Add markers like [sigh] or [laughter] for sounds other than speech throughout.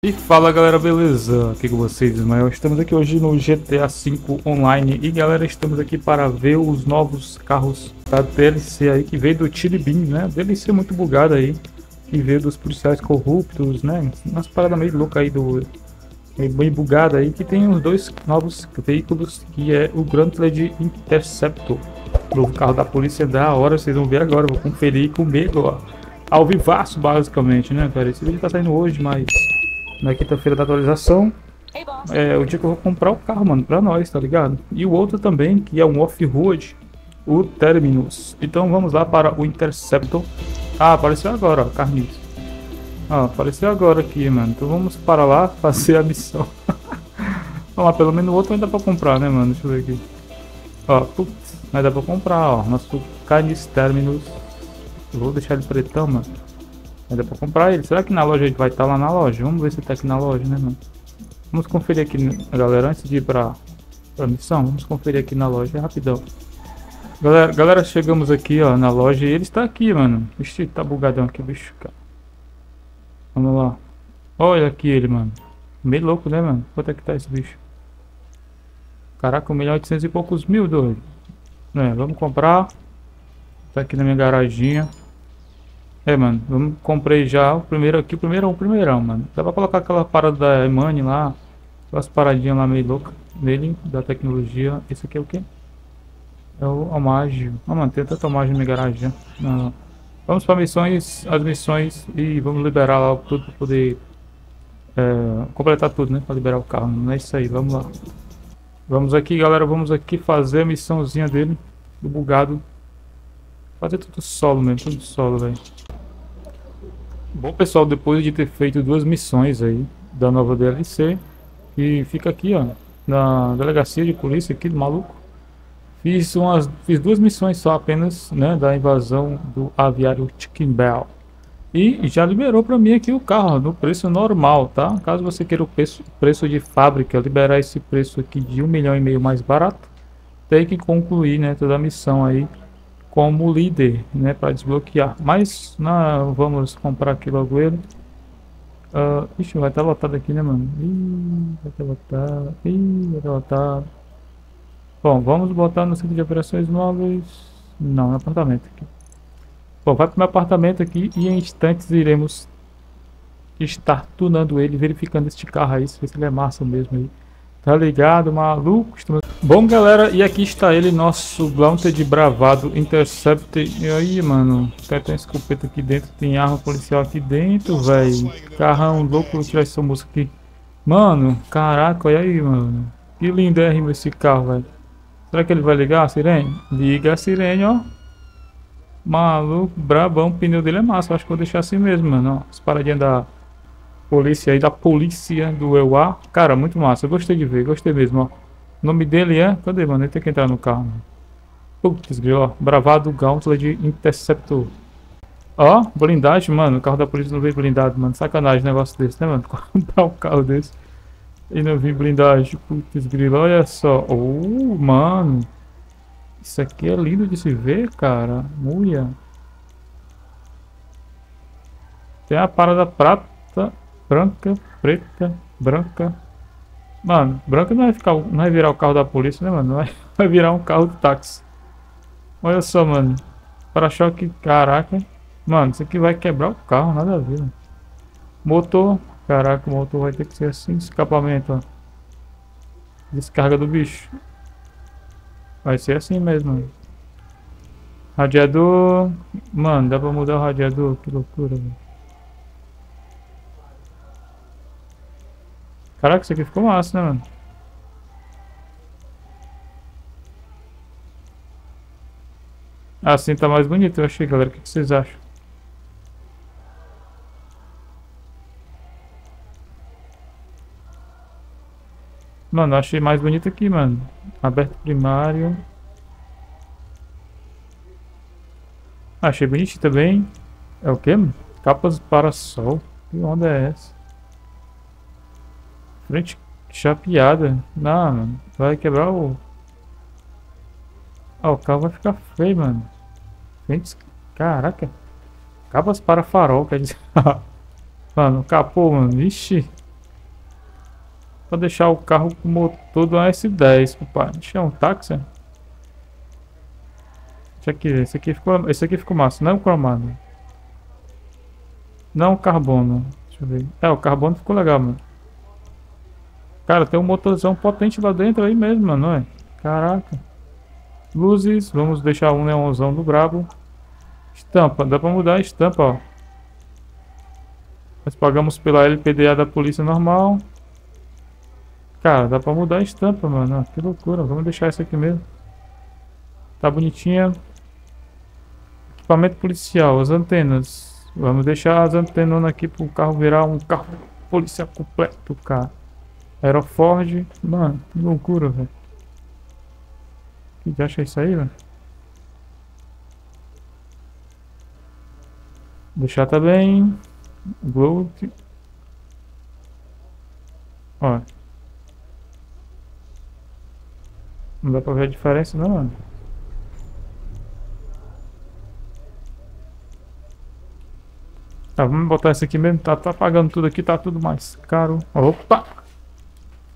E fala galera, beleza? Aqui com vocês, Ismael. Estamos aqui hoje no GTA V Online e galera, estamos aqui para ver os novos carros da DLC aí que veio do Bean, né? DLC muito bugada aí, que veio dos policiais corruptos, né? Umas paradas meio loucas aí do meio bem bugada aí que tem os dois novos veículos que é o Grantland Interceptor, novo carro da polícia da hora, vocês vão ver agora, vou conferir comigo, ó. Ao vivaço, basicamente, né, cara? Esse vídeo tá saindo hoje, mas na quinta-feira da atualização. É o dia que eu vou comprar o carro, mano, pra nós, tá ligado? E o outro também, que é um off-road, o Terminus. Então vamos lá para o Interceptor. Ah, apareceu agora, ó, Carnitos. Ah, apareceu agora aqui, mano. Então vamos para lá fazer a missão. [laughs] vamos lá, pelo menos o outro ainda dá pra comprar, né, mano? Deixa eu ver aqui. Ó, putz, mas dá pra comprar, ó. Nosso Carnis Terminus. Vou deixar ele pretão, mano. Ainda pra comprar ele. Será que na loja ele vai estar tá lá na loja? Vamos ver se tá aqui na loja, né, mano? Vamos conferir aqui, galera, antes de ir pra, pra missão. Vamos conferir aqui na loja, é rapidão. Galera, galera, chegamos aqui, ó, na loja e ele está aqui, mano. Ixi, tá bugadão aqui, bicho, cara. Vamos lá. Olha aqui ele, mano. Meio louco, né, mano? Quanto é que tá esse bicho? Caraca, 1 milhão 800 e poucos mil, doido. É, vamos comprar. Tá aqui na minha garaginha. É, mano, vamos, comprei já o primeiro aqui, o primeiro é o primeirão, mano. Dá pra colocar aquela parada da Emani lá, aquelas paradinhas lá meio loucas nele, da tecnologia. Esse aqui é o quê? É o Amage. Ah, mano, tem tanta Amage na minha garagem. Não. Vamos para missões, as missões e vamos liberar lá tudo pra poder é, completar tudo, né? Pra liberar o carro. Não é isso aí, vamos lá. Vamos aqui, galera, vamos aqui fazer a missãozinha dele, do bugado. Fazer tudo solo mesmo, tudo solo, velho. Bom, pessoal, depois de ter feito duas missões aí da nova DLC, que fica aqui, ó, na delegacia de polícia aqui do maluco. Fiz, umas, fiz duas missões só apenas, né, da invasão do aviário Chicken Bell. E já liberou para mim aqui o carro no preço normal, tá? Caso você queira o preço, preço de fábrica, liberar esse preço aqui de um milhão e meio mais barato, tem que concluir, né, toda a missão aí como líder, né, para desbloquear. Mas não, vamos comprar aqui logo ele. Uh, ixi, vai estar tá lotado aqui, né, mano? Ih, vai estar tá lotado. Ih, vai estar tá lotado. Bom, vamos botar no centro de operações móveis. Não, no apartamento aqui. Bom, vai para o meu apartamento aqui e em instantes iremos estar tunando ele, verificando este carro aí, se ele é massa mesmo aí. Tá ligado, maluco? Bom, galera, e aqui está ele, nosso de Bravado Intercept. E aí, mano, tem uma escopeta aqui dentro, tem arma policial aqui dentro, velho. Carrão louco, vou tirar essa música aqui. Mano, caraca, olha aí, mano. Que lindo é esse carro, velho. Será que ele vai ligar a sirene? Liga a sirene, ó. Maluco, brabão, o pneu dele é massa. Eu acho que vou deixar assim mesmo, mano. Ó, as paradinhas da polícia aí, da polícia do EUA. Cara, muito massa. Gostei de ver, gostei mesmo, ó. O nome dele é... Cadê, mano? Ele tem que entrar no carro. Putz, ó. Bravado Gauntlet Interceptor. Ó, blindagem, mano. O carro da polícia não veio blindado, mano. Sacanagem negócio desse, né, mano? [laughs] Comprar um carro desse e não vi blindagem. Putz, grilo, olha só. Oh, mano. Isso aqui é lindo de se ver, cara. Mulher. Tem a parada prata branca, preta, branca. Mano, branca não vai, ficar, não vai virar o carro da polícia, né, mano? Vai, [laughs] vai virar um carro de táxi. Olha só, mano. Para-choque, caraca. Mano, isso aqui vai quebrar o carro, nada a ver. Mano. Motor, caraca, o motor vai ter que ser assim. Escapamento, ó. Descarga do bicho. Vai ser assim mesmo. Mano. Radiador. Mano, dá pra mudar o radiador? Que loucura, velho. Caraca, isso aqui ficou massa, né, mano? Assim tá mais bonito, eu achei, galera. O que, vocês acham? Mano, achei mais bonito aqui, mano. Aberto primário. Achei bonitinho também. É o que? Capas para sol. Que onda é essa? Frente chapeada. Não, mano. Vai quebrar o... Ah, o carro vai ficar feio, mano. Frente... Caraca. Capas para farol, quer dizer... [laughs] mano, capô, mano. Ixi. Pra deixar o carro com o motor do S10, papai. Deixa um táxi. Esse aqui, esse aqui ficou, esse aqui ficou massa. Não é cromado. Não carbono. Deixa eu ver. É, o carbono ficou legal, mano. Cara, tem um motorzão potente lá dentro aí mesmo, mano, é? Caraca. Luzes, vamos deixar um neonzão do brabo. Estampa, dá pra mudar a estampa, ó. Nós pagamos pela LPDA da polícia normal. Cara, dá pra mudar a estampa, mano. Que loucura, vamos deixar isso aqui mesmo. Tá bonitinha. Equipamento policial, as antenas. Vamos deixar as antenas aqui pro carro virar um carro policial completo, cara. Aeroford. Mano, que loucura, velho. Que acha isso aí, velho? Deixar também. Gold. Ó. Não dá pra ver a diferença não, mano. Tá, vamos botar esse aqui mesmo. Tá, tá pagando tudo aqui, tá tudo mais caro. Opa!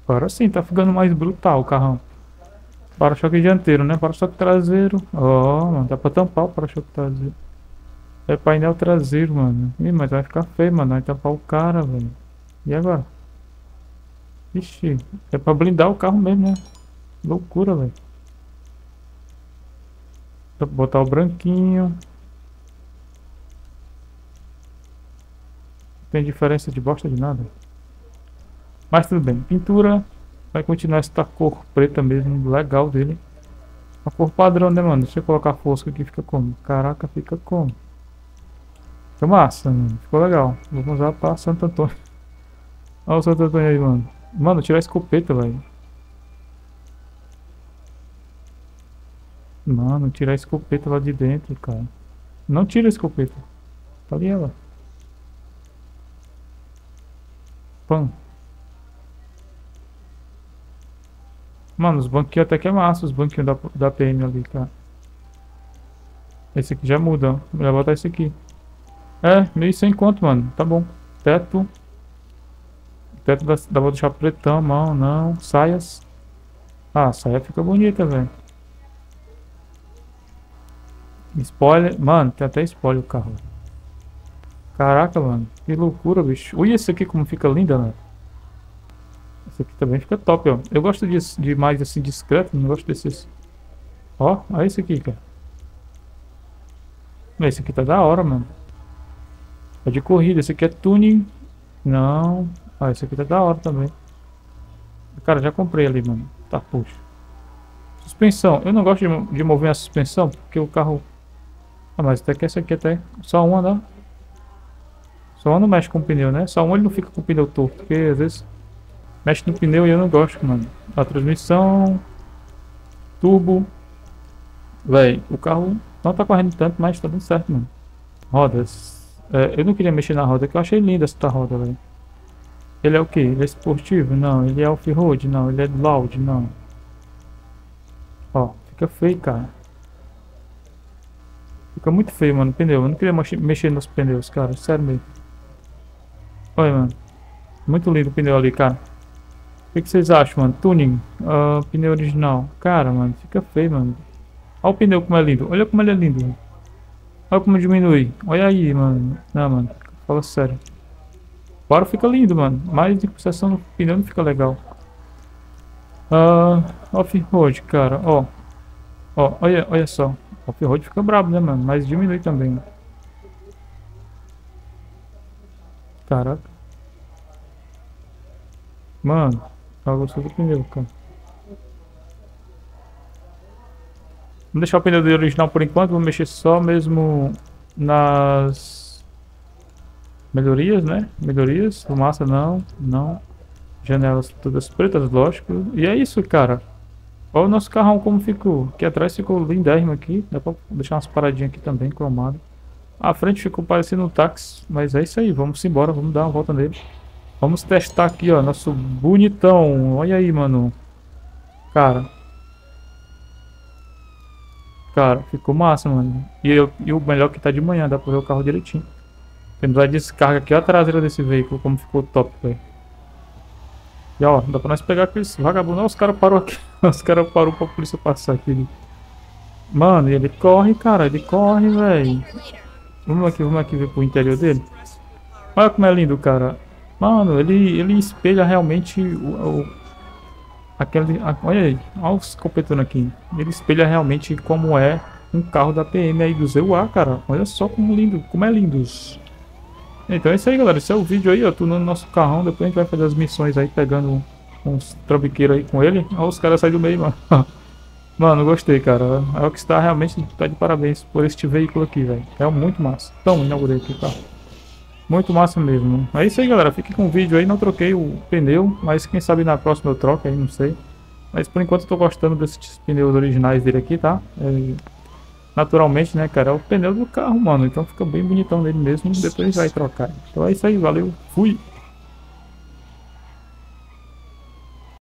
Agora sim, tá ficando mais brutal o carrão. Para-choque dianteiro, né? Para-choque traseiro. Ó, oh, mano, dá pra tampar o para-choque traseiro. É painel traseiro, mano. Ih, mas vai ficar feio, mano. Vai tampar o cara, velho. E agora? Ixi, é pra blindar o carro mesmo, né? Loucura, velho. Botar o branquinho. Tem diferença de bosta de nada. Mas tudo bem. Pintura. Vai continuar essa cor preta mesmo. Legal dele. A cor padrão, né, mano? Deixa eu colocar fosco aqui. Fica como? Caraca, fica como? Fica massa, mano. Ficou legal. Vamos usar pra Santo Antônio. [laughs] Olha o Santo Antônio aí, mano. Mano, tirar a escopeta, velho. Mano, tirar a escopeta lá de dentro, cara. Não tira a escopeta. Tá ali ela. Pã. Mano, os banquinhos até que é massa, os banquinhos da, da PM ali, cara. Esse aqui já muda, ó. Melhor botar esse aqui. É, meio sem conto, mano. Tá bom. Teto. Teto dá, dá pra deixar pretão, mão, não. Saias. Ah, saia fica bonita, velho. Spoiler. Mano, tem até spoiler o carro. Caraca, mano. Que loucura, bicho. Olha esse aqui como fica linda, né? Esse aqui também fica top, ó. Eu gosto de, de mais assim discreto, não gosto desses. Ó, olha esse aqui, cara. Esse aqui tá da hora, mano. É de corrida, esse aqui é tuning. Não. Ah, esse aqui tá da hora também. Cara, já comprei ali, mano. Tá, puxa. Suspensão. Eu não gosto de, de mover a suspensão, porque o carro... Ah, mas até que esse aqui até... Só uma, né? Só uma não mexe com o pneu, né? Só um ele não fica com o pneu torto, porque às vezes... Mexe no pneu e eu não gosto, mano. A transmissão... Turbo... Véi, o carro não tá correndo tanto, mas tá dando certo, mano. Rodas. É, eu não queria mexer na roda, que eu achei linda essa roda, velho. Ele é o que? Ele é esportivo? Não. Ele é off-road? Não. Ele é loud? Não. Ó, fica feio, cara. Fica muito feio, mano, o pneu. Eu não queria mexer nos pneus, cara. Sério mesmo. Olha, mano. Muito lindo o pneu ali, cara. O que, que vocês acham, mano? Tuning. Uh, pneu original. Cara, mano, fica feio, mano. Olha o pneu como é lindo. Olha como ele é lindo. Olha como diminui. Olha aí, mano. Não, mano. Fala sério. Fora fica lindo, mano. Mas de concessão no pneu não fica legal. Uh, Off-road, cara. Ó. Ó, olha, olha só. Off-road fica brabo, né, mano? Mas diminui também. Caraca. Mano. Tá gostando do pneu, cara. Vamos deixar o pneu dele original por enquanto, vou mexer só mesmo nas melhorias, né? Melhorias, fumaça não, não. Janelas todas pretas, lógico. E é isso, cara. Olha o nosso carrão como ficou. Aqui atrás ficou lindérrimo aqui. Dá pra deixar umas paradinhas aqui também, cromado. A frente ficou parecendo um táxi, mas é isso aí. Vamos embora, vamos dar uma volta nele. Vamos testar aqui, ó, nosso bonitão. Olha aí, mano. Cara, Cara, ficou massa, mano. E, eu, e o melhor que tá de manhã, dá pra ver o carro direitinho. Temos a descarga aqui, a traseira desse veículo, como ficou top, velho. E ó, dá pra nós pegar aqueles vagabundos. Os caras parou aqui. [laughs] Os caras parou pra polícia passar aqui. Mano, ele corre, cara. Ele corre, velho. Vamos aqui, vamos aqui ver pro interior dele. Olha como é lindo, cara. Mano, ele, ele espelha realmente o, o aquele, a, olha aí, olha os completando aqui. Ele espelha realmente como é um carro da PM aí do ZUA, cara. Olha só como lindo, como é lindos. Então é isso aí, galera. Esse é o vídeo aí, ó. No nosso carrão. Depois a gente vai fazer as missões aí, pegando uns trambiqueiros aí com ele. Olha os caras saem do meio, mano. [laughs] mano, gostei, cara. É o que está realmente tá de parabéns por este veículo aqui, velho. É muito massa. Então, inaugurei aqui o carro. Muito massa mesmo. É isso aí, galera. Fique com o vídeo aí. Não troquei o pneu, mas quem sabe na próxima eu troco aí, não sei. Mas por enquanto eu tô gostando desses pneus originais dele aqui, tá? É, naturalmente, né, cara? É o pneu do carro, mano. Então fica bem bonitão nele mesmo. Depois vai trocar. Então é isso aí. Valeu. Fui.